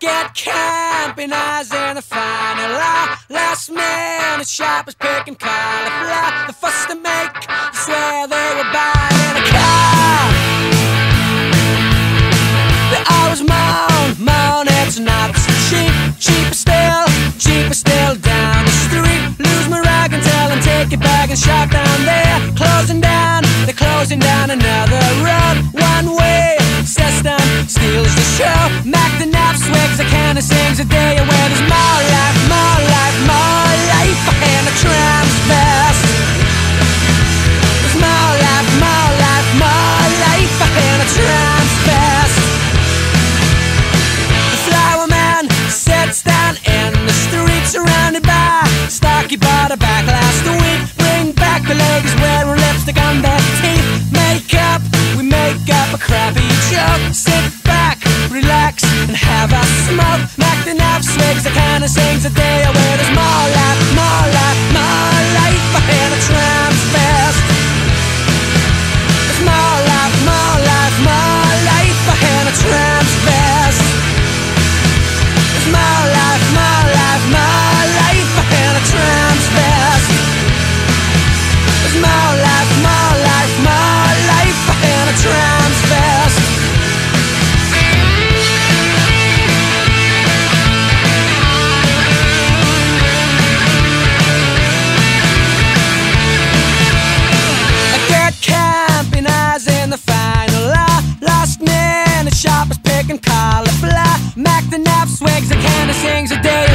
get camping eyes in the final hour. Last minute shoppers picking cauliflower. The fuss to make, I swear they were buying a car. They always moan, moan, it's not so cheap. Cheaper still, cheaper still down the street. Lose my rag and tell them take it back and shut down there. Closing down, they're closing down another road. One way stocky bought back last week. Bring back the ladies wearing lipstick on their teeth. Makeup, we make up a crappy joke. Sit back, relax, and have a smoke. Mac the nap swigs, the kind of sings a day where Shoppers cauliflower. Mac the nap swigs, the kind of sings a day